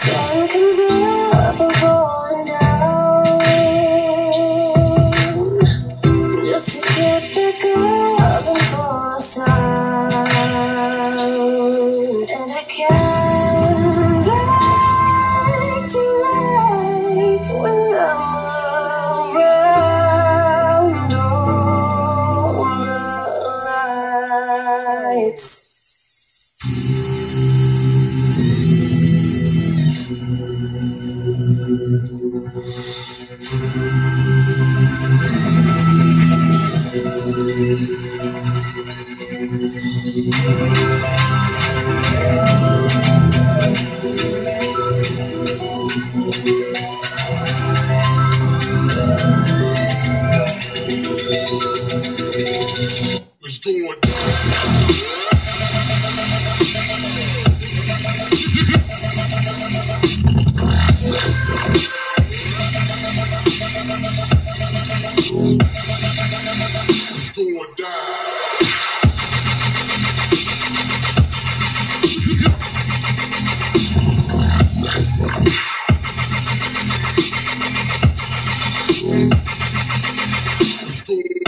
sun comes in. going Yeah.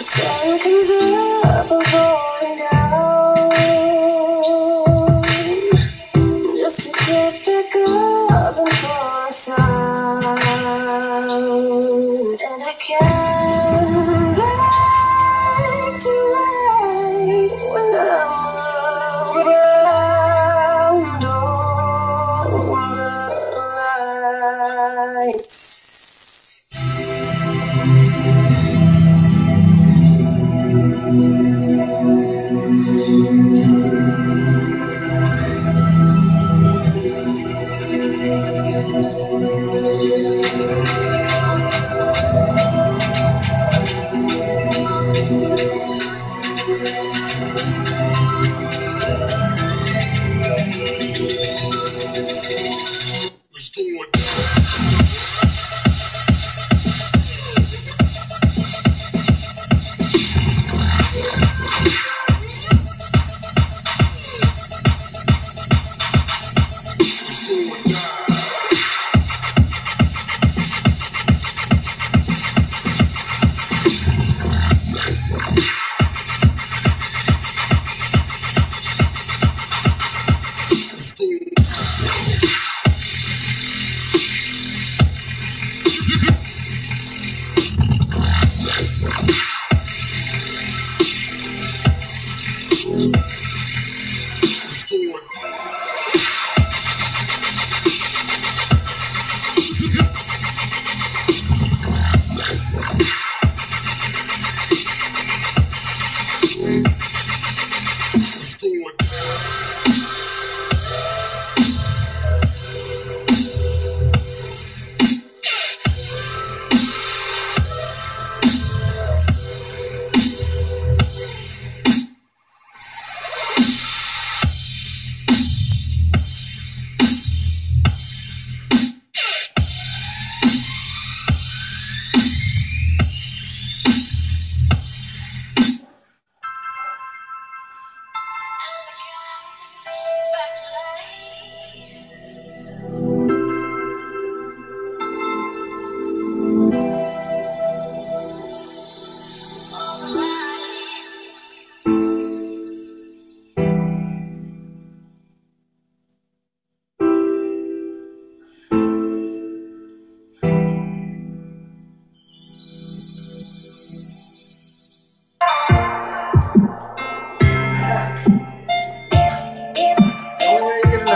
sun comes up before and down just to get the golden for a sound. Thank you.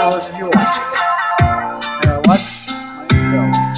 hours if you want to. And I watch uh, myself.